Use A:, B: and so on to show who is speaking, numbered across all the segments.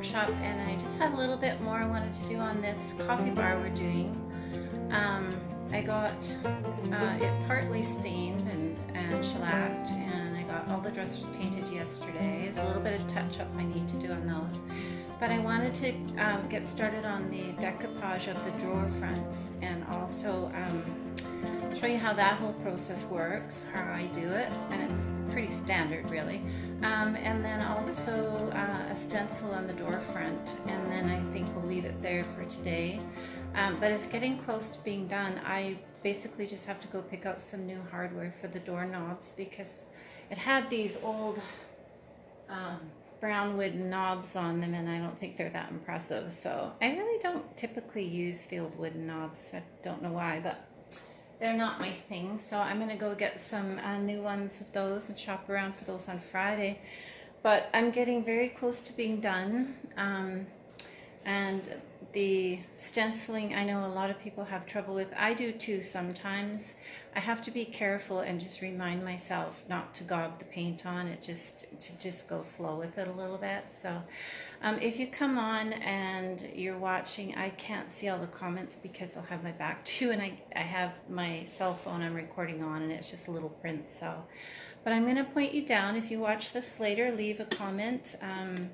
A: workshop and I just have a little bit more I wanted to do on this coffee bar we're doing. Um, I got uh, it partly stained and, and shellacked and I got all the dressers painted yesterday. There's a little bit of touch up I need to do on those. But I wanted to um, get started on the decoupage of the drawer fronts and also um, show you how that whole process works, how I do it, and it's pretty standard really. Um, and then also uh, a stencil on the door front, and then I think we'll leave it there for today. Um, but it's getting close to being done. I basically just have to go pick out some new hardware for the doorknobs because it had these old um, brown wood knobs on them and I don't think they're that impressive. So I really don't typically use the old wooden knobs. I don't know why, but they're not my thing. So I'm going to go get some uh, new ones of those and shop around for those on Friday. But I'm getting very close to being done. Um, and the stenciling, I know a lot of people have trouble with. I do too sometimes. I have to be careful and just remind myself not to gob the paint on. It just to just go slow with it a little bit. So, um, if you come on and you're watching, I can't see all the comments because I'll have my back to, you and I I have my cell phone I'm recording on, and it's just a little print. So, but I'm going to point you down. If you watch this later, leave a comment. Um,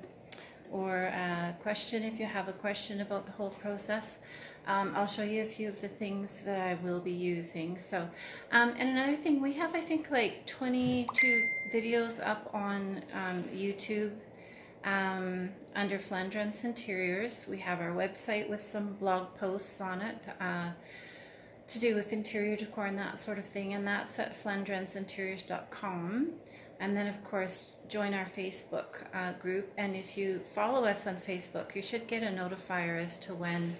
A: or a question if you have a question about the whole process. Um, I'll show you a few of the things that I will be using. So, um, and another thing, we have I think like 22 videos up on um, YouTube um, under Flandrens Interiors. We have our website with some blog posts on it. Uh, to do with interior decor and that sort of thing, and that's at flandrensinteriors.com. And then, of course, join our Facebook uh, group. And if you follow us on Facebook, you should get a notifier as to when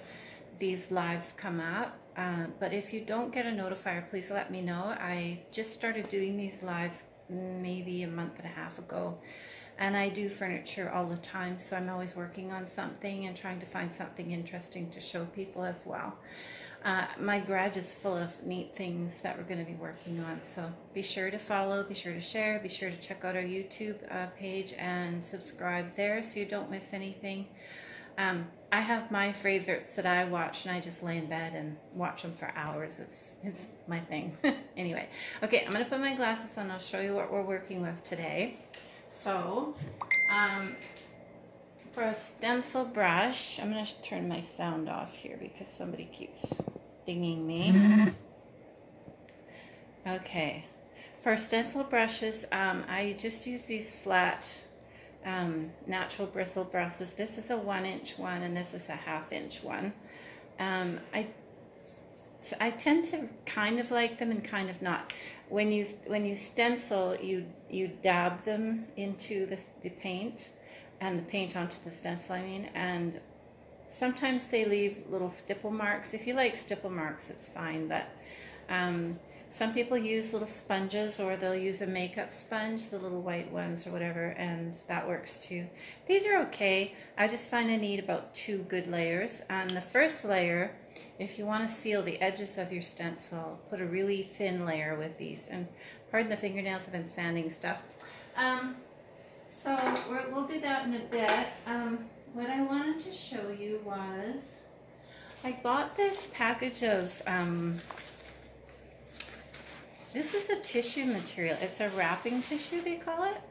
A: these lives come up. Uh, but if you don't get a notifier, please let me know. I just started doing these lives maybe a month and a half ago. And I do furniture all the time, so I'm always working on something and trying to find something interesting to show people as well. Uh, my garage is full of neat things that we're going to be working on. So be sure to follow, be sure to share, be sure to check out our YouTube uh, page and subscribe there so you don't miss anything. Um, I have my favorites that I watch and I just lay in bed and watch them for hours. It's, it's my thing. anyway, okay, I'm going to put my glasses on. I'll show you what we're working with today. So, um, for a stencil brush, I'm going to turn my sound off here because somebody keeps dinging me. okay. For stencil brushes, um, I just use these flat um, natural bristle brushes. This is a one inch one and this is a half inch one. Um, I I tend to kind of like them and kind of not. When you when you stencil, you you dab them into the, the paint and the paint onto the stencil, I mean, and sometimes they leave little stipple marks. If you like stipple marks, it's fine, but um, some people use little sponges or they'll use a makeup sponge, the little white ones or whatever, and that works too. These are okay. I just find I need about two good layers. On the first layer, if you want to seal the edges of your stencil, put a really thin layer with these. And pardon the fingernails, I've been sanding stuff. Um, so we will do that in a bit. Um, what I wanted to show you was I bought this package of, um, this is a tissue material. It's a wrapping tissue, they call it.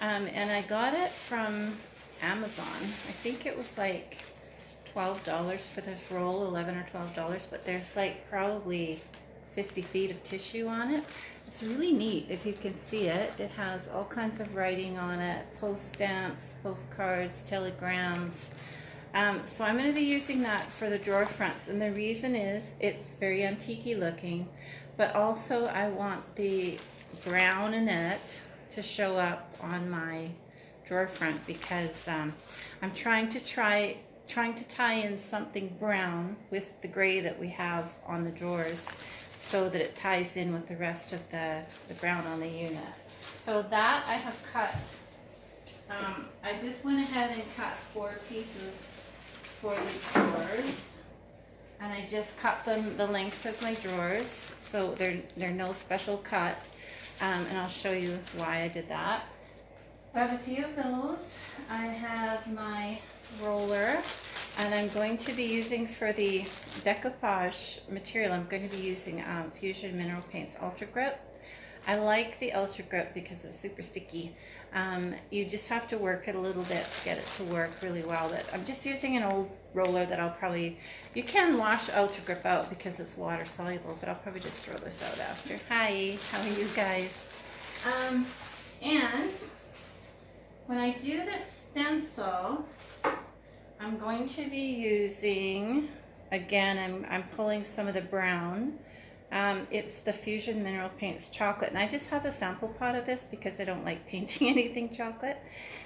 A: Um, and I got it from Amazon. I think it was like $12 for this roll, 11 or $12, but there's like probably 50 feet of tissue on it. It's really neat if you can see it. It has all kinds of writing on it, post stamps, postcards, telegrams. Um, so I'm going to be using that for the drawer fronts and the reason is it's very antique looking but also I want the brown in it to show up on my drawer front because um, I'm trying to try trying to tie in something brown with the gray that we have on the drawers so that it ties in with the rest of the, the brown on the unit. So that I have cut. Um, I just went ahead and cut four pieces for the drawers. And I just cut them the length of my drawers. So they're, they're no special cut. Um, and I'll show you why I did that. I have a few of those. I have my roller and I'm going to be using for the decoupage material, I'm going to be using um, Fusion Mineral Paints Ultra Grip. I like the Ultra Grip because it's super sticky. Um, you just have to work it a little bit to get it to work really well. But I'm just using an old roller that I'll probably, you can wash Ultra Grip out because it's water soluble, but I'll probably just throw this out after. Hi, how are you guys? Um, and when I do the stencil, I'm going to be using, again, I'm, I'm pulling some of the brown. Um, it's the Fusion Mineral Paints Chocolate. And I just have a sample pot of this because I don't like painting anything chocolate.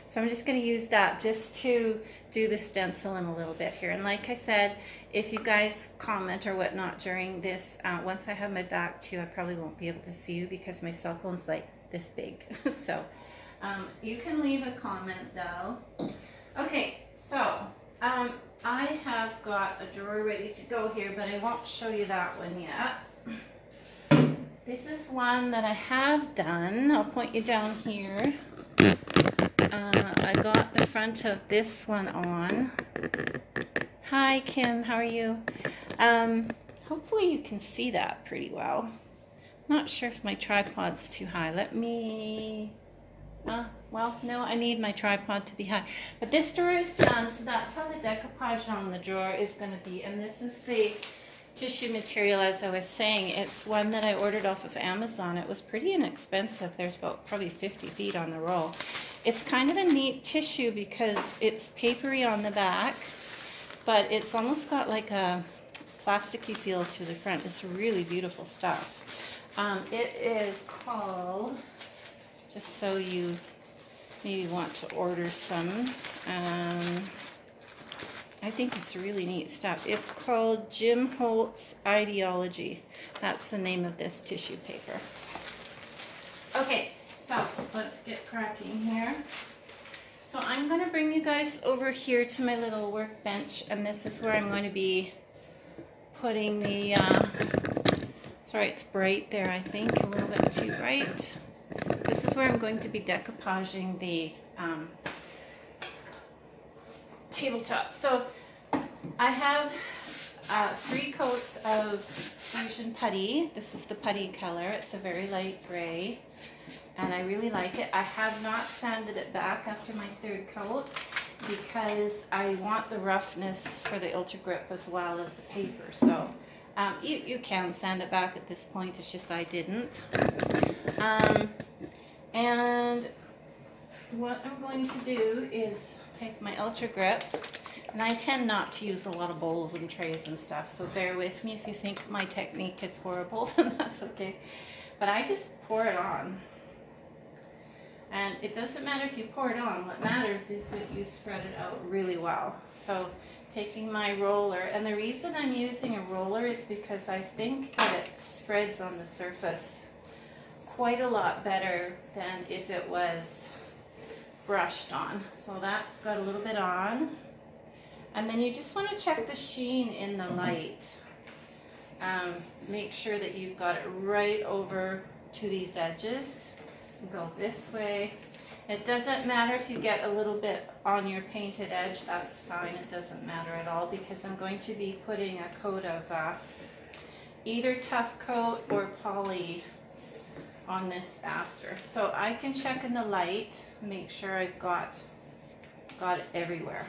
A: So I'm just going to use that just to do the stencil in a little bit here. And like I said, if you guys comment or whatnot during this, uh, once I have my back to you, I probably won't be able to see you because my cell phone's like this big. so um, you can leave a comment though. Okay, so um, I have got a drawer ready to go here, but I won't show you that one yet. This is one that I have done. I'll point you down here. Uh, I got the front of this one on. Hi, Kim. How are you? Um, hopefully you can see that pretty well. Not sure if my tripod's too high. Let me uh, well, no, I need my tripod to be high. But this drawer is done, so that's how the decoupage on the drawer is going to be. And this is the tissue material, as I was saying. It's one that I ordered off of Amazon. It was pretty inexpensive. There's about probably 50 feet on the roll. It's kind of a neat tissue because it's papery on the back, but it's almost got like a plasticky feel to the front. It's really beautiful stuff. Um, it is called just so you maybe want to order some. Um, I think it's really neat stuff. It's called Tim Holtz Idea-ology. That's the name of this tissue paper. Okay, so let's get cracking here. So I'm going to bring you guys over here to my little workbench, and this is where I'm going to be putting the, uh, sorry, it's bright there, I think, a little bit too bright. This is where I'm going to be decoupaging the um, tabletop. So I have uh, three coats of Fusion Putty. This is the putty color. It's a very light gray and I really like it. I have not sanded it back after my third coat because I want the roughness for the Ultra Grip as well as the paper. So um, you, you can send it back at this point, it's just I didn't. Um, and what I'm going to do is take my Ultra Grip, and I tend not to use a lot of bowls and trays and stuff, so bear with me if you think my technique is horrible, then that's okay. But I just pour it on. And it doesn't matter if you pour it on, what matters is that you spread it out really well. So taking my roller, and the reason I'm using a roller is because I think that it spreads on the surface quite a lot better than if it was brushed on. So that's got a little bit on. And then you just want to check the sheen in the light. Um, make sure that you've got it right over to these edges. Go this way. It doesn't matter if you get a little bit on your painted edge, that's fine. It doesn't matter at all because I'm going to be putting a coat of uh, either tough coat or poly on this after. So I can check in the light, make sure I've got, got it everywhere.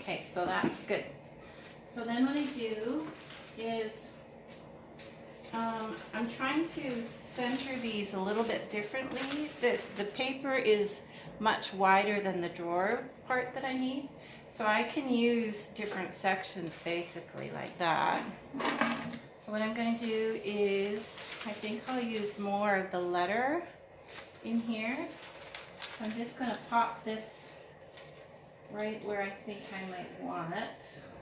A: Okay, so that's good. So then what I do is um, I'm trying to center these a little bit differently. The, the paper is much wider than the drawer part that I need. So I can use different sections basically like that. So what I'm going to do is, I think I'll use more of the letter in here. I'm just going to pop this right where I think I might want it.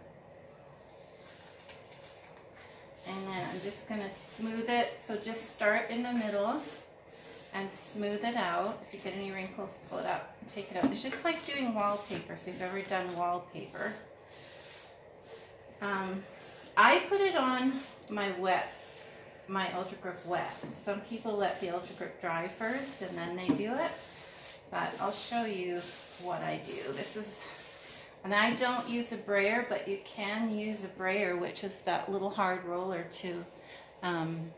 A: And then I'm just going to smooth it. So just start in the middle and smooth it out. If you get any wrinkles, pull it up and take it out. It's just like doing wallpaper, if you've ever done wallpaper. Um, I put it on my wet, my Ultra Grip wet. Some people let the Ultra Grip dry first and then they do it. but I'll show you what I do. This is, and I don't use a brayer, but you can use a brayer, which is that little hard roller to um,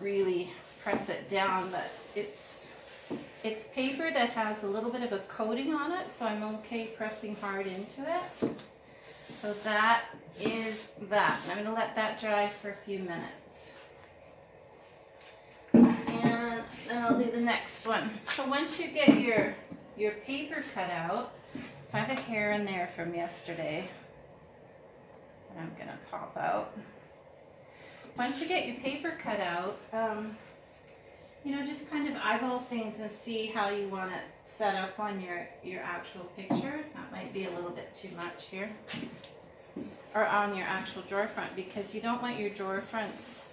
A: really press it down, but it's, it's paper that has a little bit of a coating on it, so I'm okay pressing hard into it. So that is that. I'm going to let that dry for a few minutes. And then I'll do the next one. So once you get your, your paper cut out, I have a hair in there from yesterday that I'm to pop out. Once you get your paper cut out, um, you know, just kind of eyeball things and see how you want it set up on your, your actual picture. That might be a little bit too much here. Or on your actual drawer front because you don't want your drawer fronts,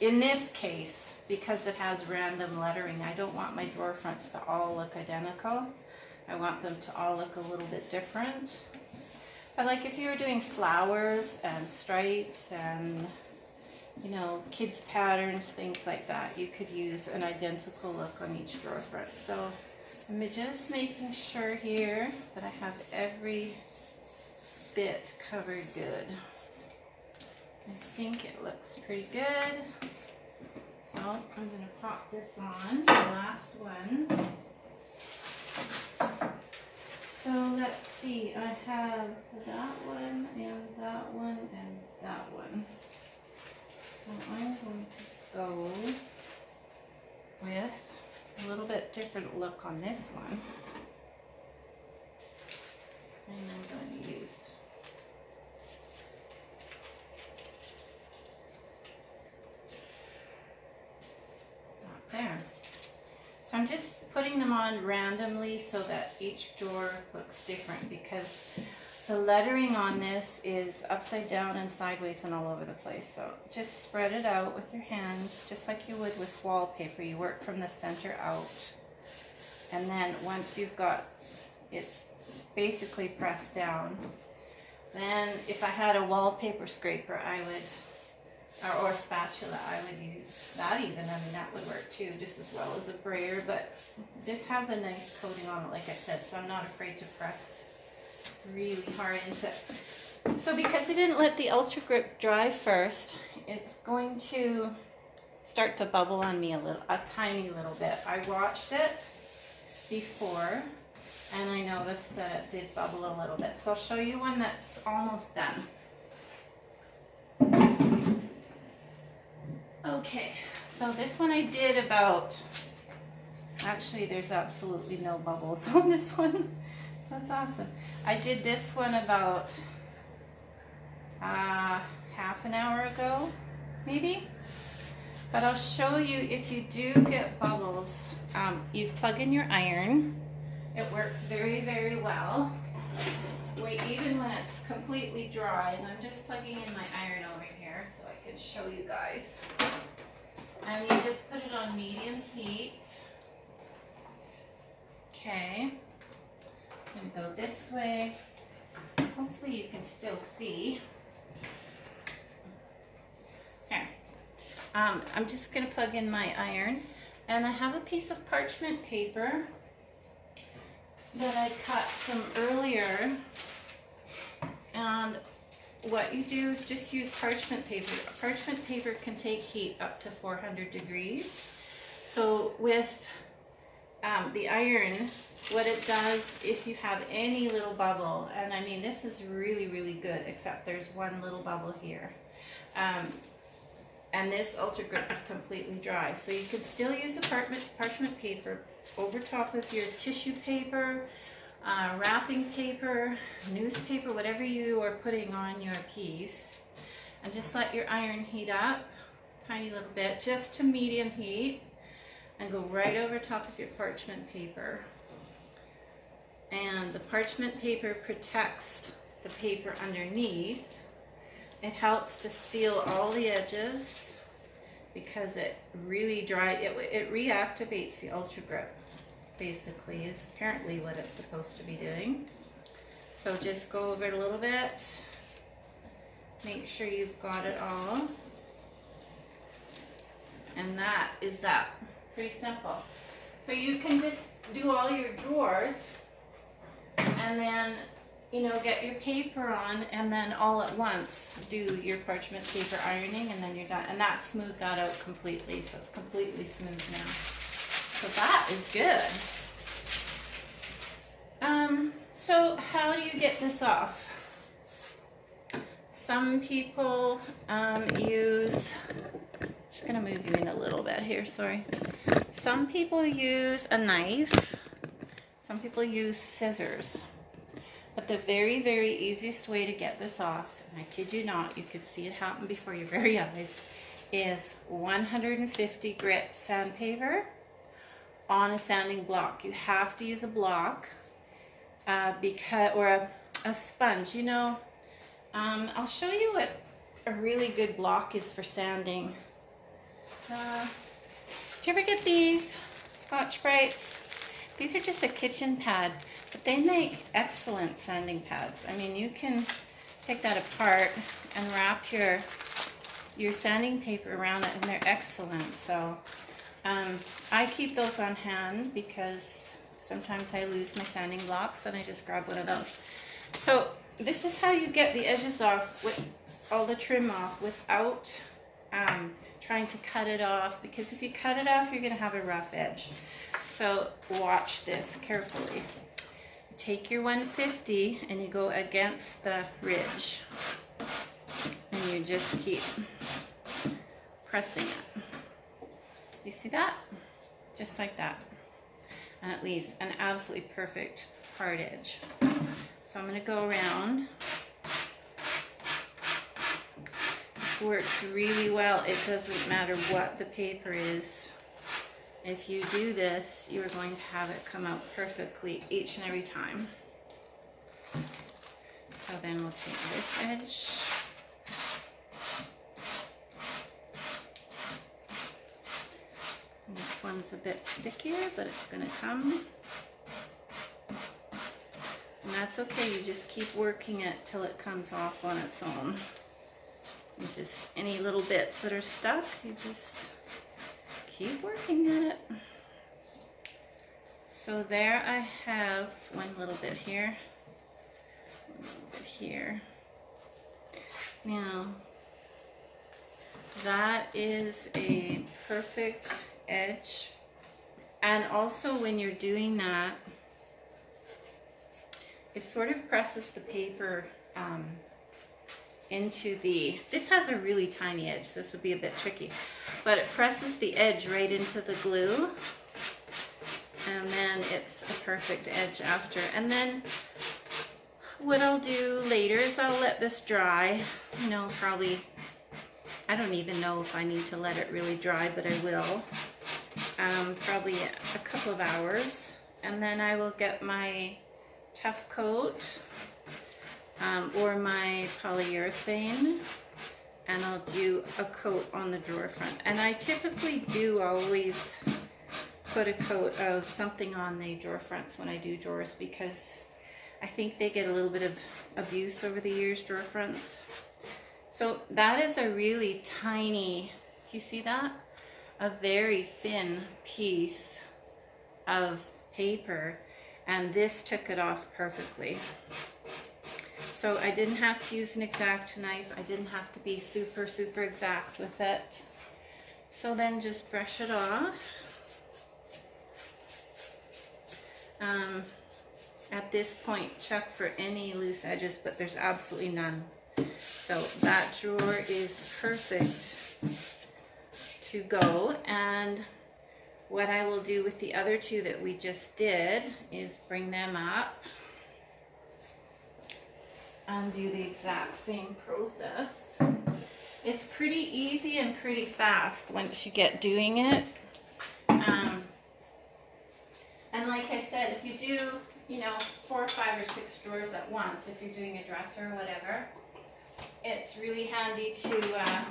A: in this case, because it has random lettering, I don't want my drawer fronts to all look identical. I want them to all look a little bit different. But like if you were doing flowers and stripes and you know, kids patterns, things like that. You could use an identical look on each drawer front. So I'm just making sure here that I have every bit covered good. I think it looks pretty good. So I'm going to pop this on, the last one. So let's see, I have that one and that one and that one. So I'm going to go with a little bit different look on this one. And I'm going to use there. So I'm just putting them on randomly so that each drawer looks different because the lettering on this is upside down and sideways and all over the place. So just spread it out with your hand, just like you would with wallpaper. You work from the center out. And then once you've got it basically pressed down, then if I had a wallpaper scraper, I would, or, or spatula, I would use that even. I mean, that would work too, just as well as a brayer. But this has a nice coating on it, like I said, so I'm not afraid to press really hard into it. So because I didn't let the Ultra Grip dry first, it's going to start to bubble on me a little, a tiny little bit. I watched it before and I noticed that it did bubble a little bit. So I'll show you one that's almost done. Okay, so this one I did about, actually there's absolutely no bubbles on this one. That's awesome. I did this one about uh, half an hour ago, maybe. But I'll show you if you do get bubbles, um, you plug in your iron. It works very, very well. Wait, even when it's completely dry, and I'm just plugging in my iron over so I can show you guys. And you just put it on medium heat. Okay. I'm gonna go this way. Hopefully you can still see. Here. Um, I'm just gonna plug in my iron and I have a piece of parchment paper that I cut from earlier. And what you do is just use parchment paper. Parchment paper can take heat up to 400 degrees. So with um, the iron, what it does, if you have any little bubble, and I mean this is really, really good, except there's one little bubble here. Um, and this Ultra Grip is completely dry. So you can still use a parchment, parchment paper over top of your tissue paper, uh, wrapping paper, newspaper, whatever you are putting on your piece. And just let your iron heat up, tiny little bit, just to medium heat and go right over top of your parchment paper. And the parchment paper protects the paper underneath. It helps to seal all the edges because it really dry, it, it reactivates the Ultra Grip basically is apparently what it's supposed to be doing. So just go over it a little bit. Make sure you've got it all. And that is that. Pretty simple. So you can just do all your drawers and then, you know, get your paper on and then all at once do your parchment paper ironing and then you're done. And that smoothed that out completely. So it's completely smooth now. So that is good. Um, so how do you get this off? Some people um, use, just gonna move you in a little bit here, sorry. Some people use a knife. Some people use scissors. But the very, very easiest way to get this off, and I kid you not, you could see it happen before your very eyes, is 150 grit sandpaper on a sanding block. You have to use a block uh, because, or a, a sponge. You know, um, I'll show you what a really good block is for sanding. Uh, do you ever get these Scotch-Brites? These are just a kitchen pad, but they make excellent sanding pads. I mean, you can take that apart and wrap your your sanding paper around it, and they're excellent. So um, I keep those on hand because sometimes I lose my sanding blocks, and I just grab one of those. So this is how you get the edges off with all the trim off without um, trying to cut it off because if you cut it off, you're going to have a rough edge. So watch this carefully. Take your 150 and you go against the ridge and you just keep pressing it. You see that? Just like that. And it leaves an absolutely perfect hard edge. So I'm going to go around works really well. It doesn't matter what the paper is. If you do this, you are going to have it come out perfectly each and every time. So then we'll take this edge. And this one's a bit stickier, but it's going to come. And that's okay, you just keep working it till it comes off on its own. Just any little bits that are stuck, you just keep working at it. So there I have one little bit here, one little bit here. Now, that is a perfect edge. And also when you're doing that, it sort of presses the paper um, into the, this has a really tiny edge, so this will be a bit tricky, but it presses the edge right into the glue and then it's a perfect edge after. And then what I'll do later is I'll let this dry, you know, probably, I don't even know if I need to let it really dry, but I will. Um, probably a couple of hours. And then I will get my tough coat um, or my polyurethane and I'll do a coat on the drawer front. And I typically do always put a coat of something on the drawer fronts when I do drawers because I think they get a little bit of abuse over the years, drawer fronts. So that is a really tiny, do you see that? A very thin piece of paper and this took it off perfectly. So I didn't have to use an exact knife. I didn't have to be super, super exact with it. So then just brush it off. Um, at this point, check for any loose edges, but there's absolutely none. So that drawer is perfect go. And what I will do with the other two that we just did is bring them up and do the exact same process. It's pretty easy and pretty fast once you get doing it. Um, and like I said, if you do, you know, four, or five, or six drawers at once, if you're doing a dresser or whatever, it's really handy to uh,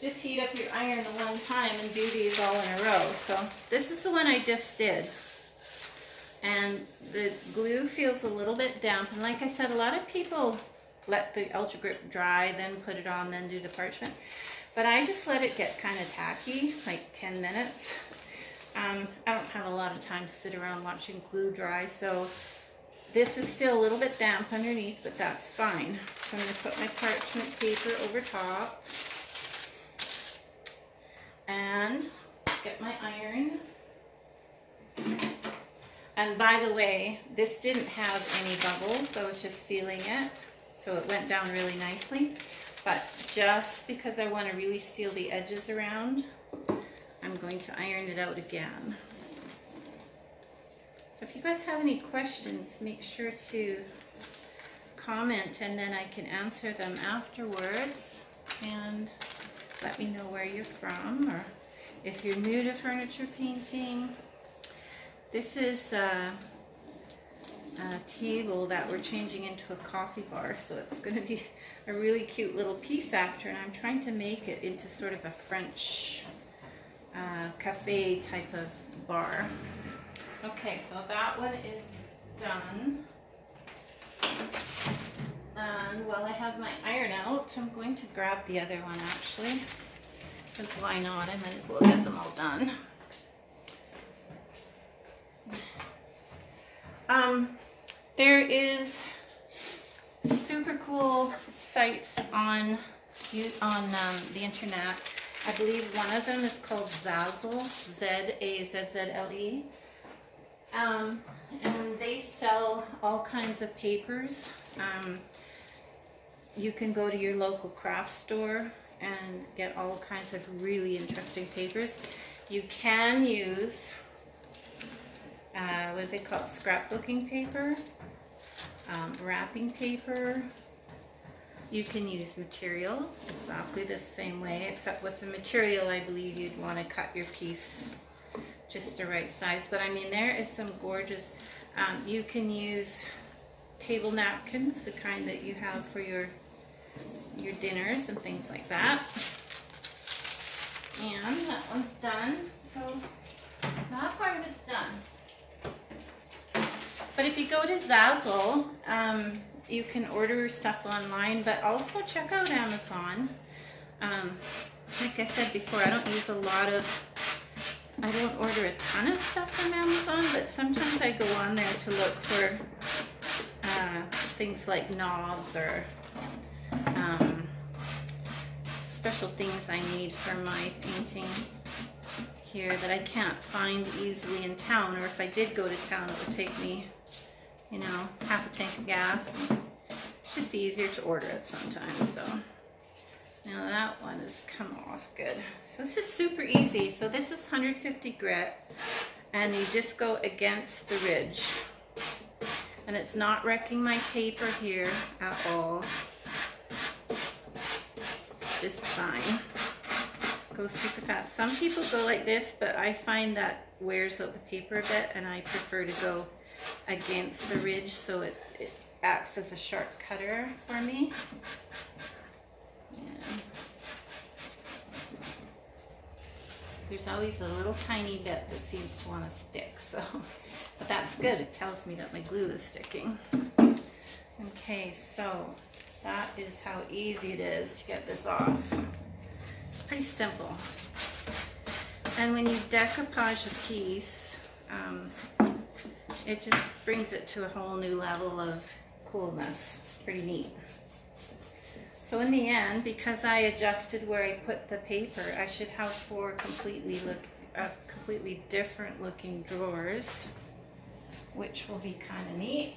A: just heat up your iron one time and do these all in a row. So this is the one I just did and the glue feels a little bit damp. And like I said, a lot of people let the Ultra Grip dry, then put it on, then do the parchment. But I just let it get kind of tacky, like 10 minutes. um, I don't have a lot of time to sit around watching glue dry, so this is still a little bit damp underneath, but that's fine. So I'm going to put my parchment paper over top and get my iron. And by the way, this didn't have any bubbles, I was just feeling it. So it went down really nicely. But just because I want to really seal the edges around, I'm going to iron it out again. So if you guys have any questions, make sure to comment and then I can answer them afterwards. And let me know where you're from or if you're new to furniture painting. This is a, a table that we're changing into a coffee bar, so it's going to be a really cute little piece after, and I'm trying to make it into sort of a French uh, cafe type of bar. Okay, so that one is done. And while I have my iron out, I'm going to grab the other one actually. Because why not? I might as well get them all done. Um, there is super cool sites on on um, the internet. I believe one of them is called Zazzle, Z-A-Z-Z-L-E. Um, and they sell all kinds of papers. Um, you can go to your local craft store and get all kinds of really interesting papers. You can use, uh, what do they call it, scrapbooking paper, um, wrapping paper. You can use material exactly the same way, except with the material, I believe you'd want to cut your piece just the right size. But I mean, there is some gorgeous, um, you can use table napkins, the kind that you have for your your dinners and things like that. And that one's done. So that part of it's done. But if you go to Zazzle, um, you can order stuff online, but also check out Amazon. Um, like I said before, I don't use a lot of I don't order a ton of stuff from Amazon, but sometimes I go on there to look for uh, things like knobs or um, special things I need for my painting here that I can't find easily in town, or if I did go to town, it would take me, you know, half a tank of gas. It's just easier to order it sometimes, so. Now that one has come off good. So this is super easy. So this is 150 grit and you just go against the ridge. And it's not wrecking my paper here at all. Just fine. Go super fast. Some people go like this, but I find that wears out the paper a bit and I prefer to go against the ridge so it, it acts as a sharp cutter for me. There's always a little tiny bit that seems to want to stick, so, but that's good. It tells me that my glue is sticking. Okay, so that is how easy it is to get this off. Pretty simple. And when you decoupage a piece, um, it just brings it to a whole new level of coolness. Pretty neat. So in the end, because I adjusted where I put the paper, I should have four completely look, uh, completely different looking drawers, which will be kind of neat.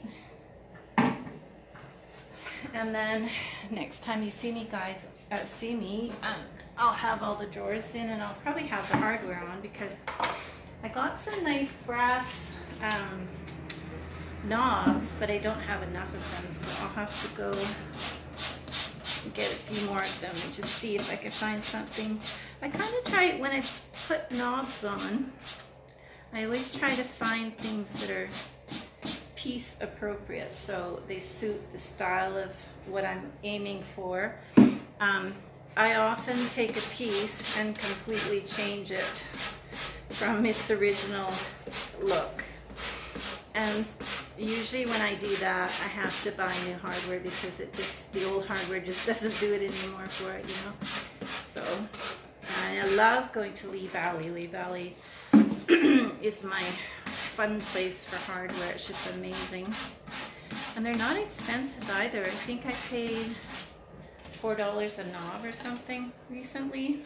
A: And then next time you see me guys, uh, see me, um, I'll have all the drawers in and I'll probably have the hardware on because I got some nice brass um, knobs, but I don't have enough of them, so I'll have to go get a few more of them and just see if I can find something. I kind of try, when I put knobs on, I always try to find things that are piece appropriate so they suit the style of what I'm aiming for. Um, I often take a piece and completely change it from its original look. And usually when I do that, I have to buy new hardware because it just, the old hardware just doesn't do it anymore for it, you know. So, I love going to Lee Valley. Lee Valley is my fun place for hardware. It's just amazing. And they're not expensive either. I think I paid $4 a knob or something recently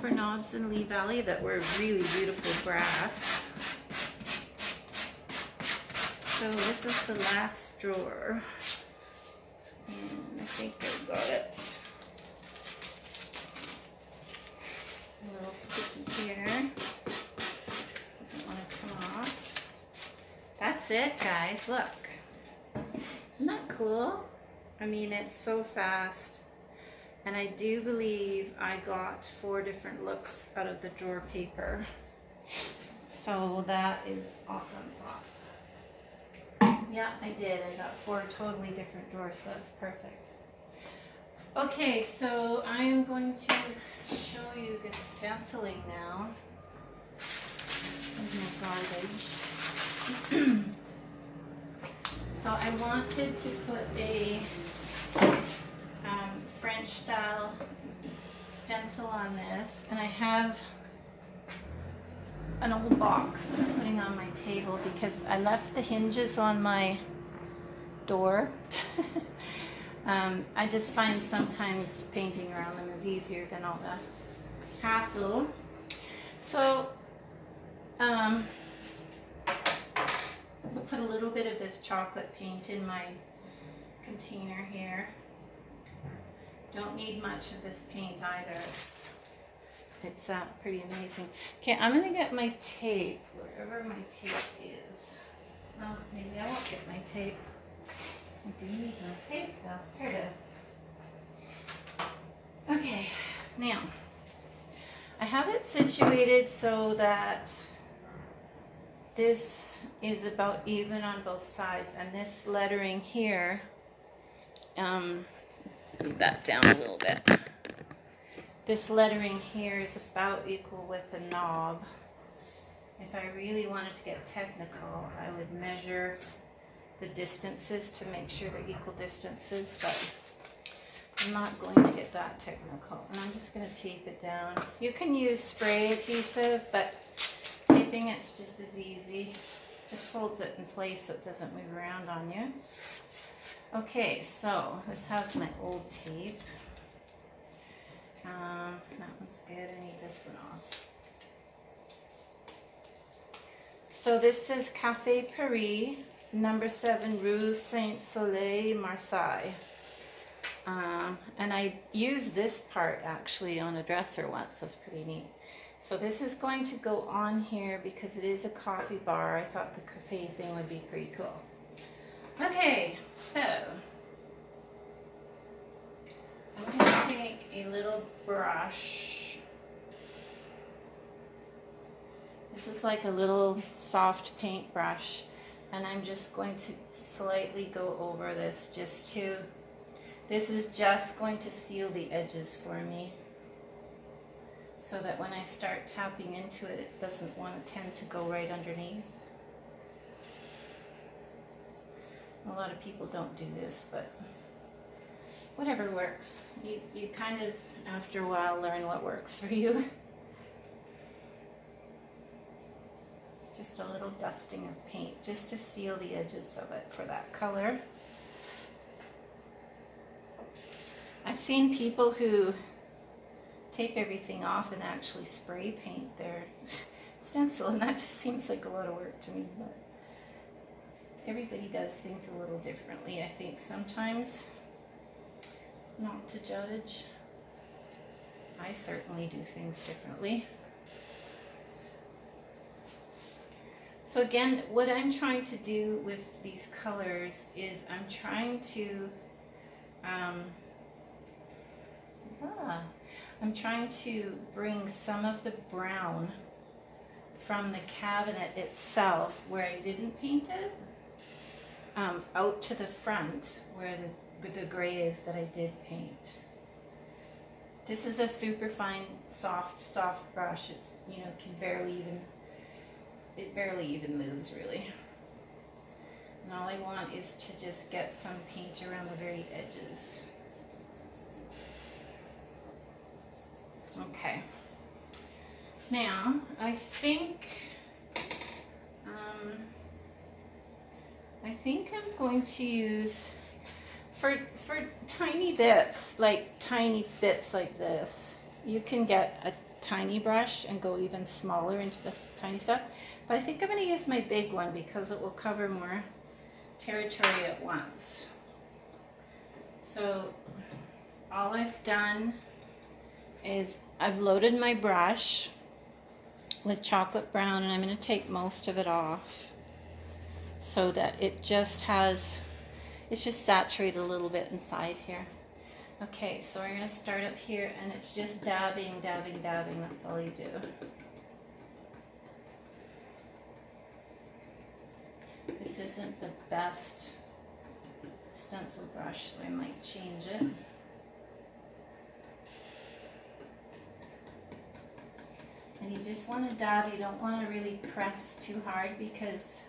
A: for knobs in Lee Valley that were really beautiful brass. So this is the last drawer. And I think I got it. A little sticky here. Doesn't want to come off. That's it, guys. Look. That cool? I mean, it's so fast. And I do believe I got four different looks out of the drawer paper. So that is awesome sauce. Yeah, I did. I got four totally different drawers, so that's perfect. Okay, so I am going to show you the stenciling now. Garbage. so I wanted to put a um, French style stencil on this, and I have an old box that I'm putting on my table because I left the hinges on my door. um, I just find sometimes painting around them is easier than all the hassle. So, um, put a little bit of this chocolate paint in my container here. Don't need much of this paint either. It's uh, pretty amazing. Okay, I'm gonna get my tape, wherever my tape is. Well, maybe I won't get my tape. I do need my tape though. Here it is. Okay, now, I have it situated so that this is about even on both sides and this lettering here, um, move that down a little bit. This lettering here is about equal with the knob. If I really wanted to get technical, I would measure the distances to make sure they're equal distances, but I'm not going to get that technical. And I'm just going to tape it down. You can use spray adhesive, but it's just as easy. Just holds it in place so it doesn't move around on you. Okay, so this has my old tape. Um, that one's good. I need this one off. So this is Cafe Paris, number seven, Rue Saint Soleil, Marseille. Um, and I used this part actually on a dresser once, so it's pretty neat. So this is going to go on here because it is a coffee bar. I thought the cafe thing would be pretty cool. Okay, so I'm going to take a little brush. This is like a little soft paint brush and I'm just going to slightly go over this just to, this is just going to seal the edges for me so that when I start tapping into it, it doesn't want to tend to go right underneath. A lot of people don't do this, but whatever works. You, you kind of, after a while, learn what works for you. Just a little dusting of paint, just to seal the edges of it for that color. I've seen people who tape everything off and actually spray paint their stencil, and that just seems like a lot of work to me. But everybody does things a little differently, I think, sometimes not to judge. I certainly do things differently. So again, what I'm trying to do with these colors is I'm trying to, um, ah, I'm trying to bring some of the brown from the cabinet itself where I didn't paint it um, out to the front where the with the grays that I did paint. This is a super fine, soft, soft brush. It's, you know, can barely even, it barely even moves really. And all I want is to just get some paint around the very edges. Okay. Now, I think, um, I think I'm going to use, for, for tiny bits, like tiny bits like this, you can get a tiny brush and go even smaller into this tiny stuff. But I think I'm going to use my big one because it will cover more territory at once. So all I've done is I've loaded my brush with chocolate brown and I'm going to take most of it off so that it just has, it's just saturated a little bit inside here. Okay, so we're going to start up here and it's just dabbing, dabbing, dabbing. That's all you do. This isn't the best stencil brush, so I might change it. And you just want to dab, you don't want to really press too hard because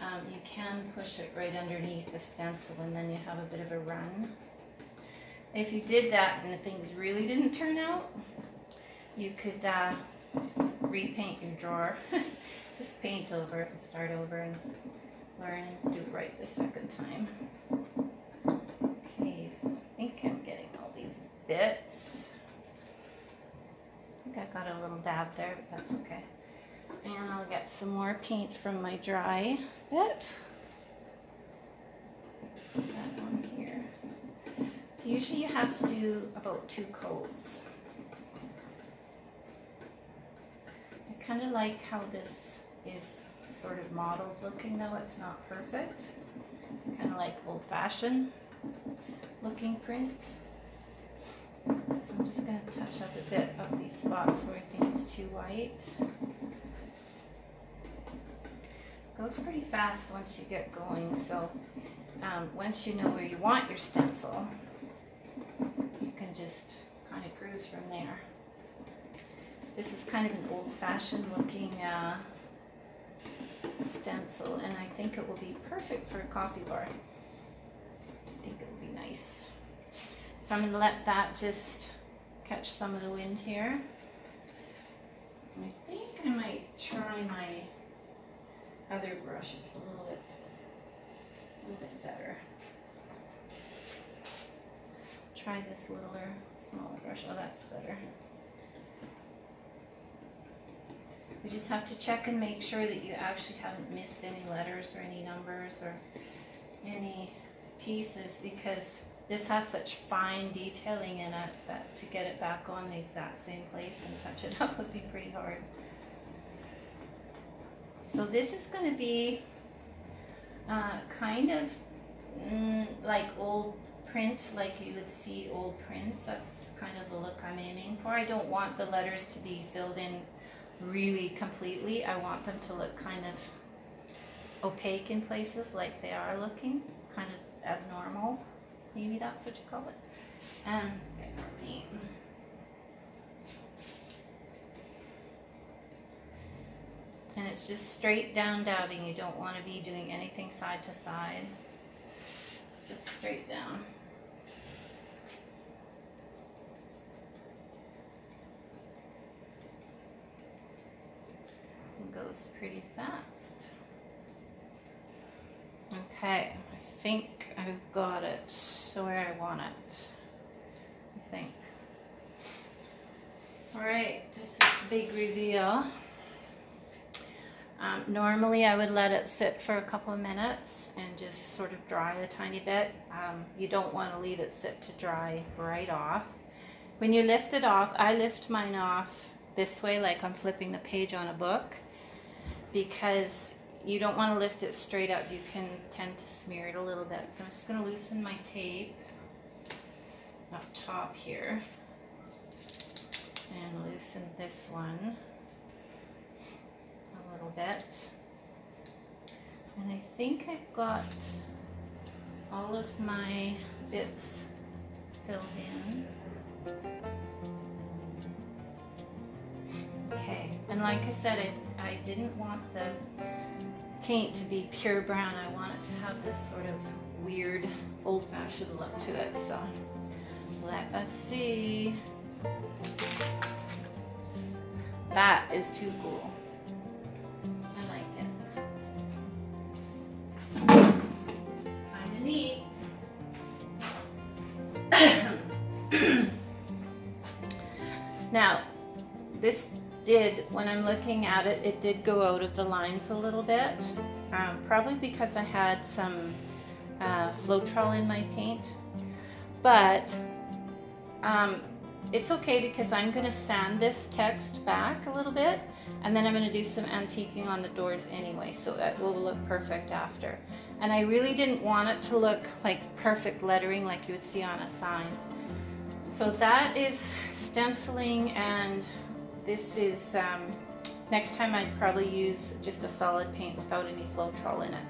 A: um, you can push it right underneath the stencil and then you have a bit of a run. If you did that and the things really didn't turn out, you could uh, repaint your drawer. Just paint over it and start over and learn and do it right the second time. Okay, so I think I'm getting all these bits. Got a little dab there, but that's okay. And I'll get some more paint from my dry bit. Put that on here. So usually you have to do about two coats. I kind of like how this is sort of modeled looking though, it's not perfect. Kind of like old fashioned looking print. I'm just going to touch up a bit of these spots where I think it's too white. Goes pretty fast once you get going, so um, once you know where you want your stencil, you can just kind of cruise from there. This is kind of an old-fashioned looking uh, stencil, and I think it will be perfect for a coffee bar. I think it will be nice. So I'm going to let that just catch some of the wind here. I think I might try my other brushes a little bit, a little bit better. Try this littler, smaller brush. Oh, that's better. You just have to check and make sure that you actually haven't missed any letters or any numbers or any pieces because this has such fine detailing in it that to get it back on the exact same place and touch it up would be pretty hard. So this is going to be uh, kind of mm, like old print, like you would see old prints. That's kind of the look I'm aiming for. I don't want the letters to be filled in really completely. I want them to look kind of opaque in places like they are looking, kind of abnormal. Maybe that's what you call it. And. And it's just straight down dabbing. You don't want to be doing anything side to side. Just straight down. It goes pretty fast. Okay, think I've got it where I want it. I think. Alright, this is the big reveal. Um, normally I would let it sit for a couple of minutes and just sort of dry a tiny bit. Um, you don't want to leave it sit to dry right off. When you lift it off, I lift mine off this way like I'm flipping the page on a book because you don't want to lift it straight up. You can tend to smear it a little bit. So I'm just going to loosen my tape up top here and loosen this one a little bit. And I think I've got all of my bits filled in. Okay, and like I said, I I didn't want the paint to be pure brown. I want it to have this sort of weird old-fashioned look to it. So let us see. That is too cool. Looking at it, it did go out of the lines a little bit. Um, probably because I had some uh, Floetrol in my paint. But um, it's okay because I'm going to sand this text back a little bit and then I'm going to do some antiquing on the doors anyway so that will look perfect after. And I really didn't want it to look like perfect lettering like you would see on a sign. So that is stenciling and this is, um, next time I'd probably use just a solid paint without any Floetrol in it.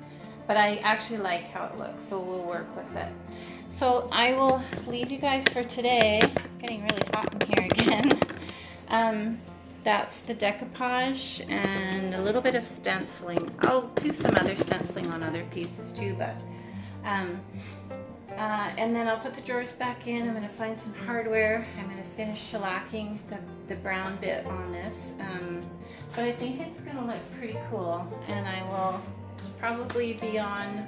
A: But I actually like how it looks so we'll work with it. So I will leave you guys for today. It's getting really hot in here again. Um, that's the decoupage and a little bit of stenciling. I'll do some other stenciling on other pieces too, but um, uh, and then I'll put the drawers back in. I'm going to find some hardware. I'm going to finish shellacking the, the brown bit on this. Um, but I think it's going to look pretty cool. And I will probably be on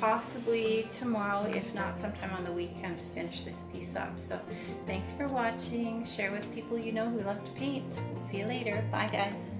A: possibly tomorrow, if not sometime on the weekend to finish this piece up. So thanks for watching. Share with people you know who love to paint. See you later. Bye guys.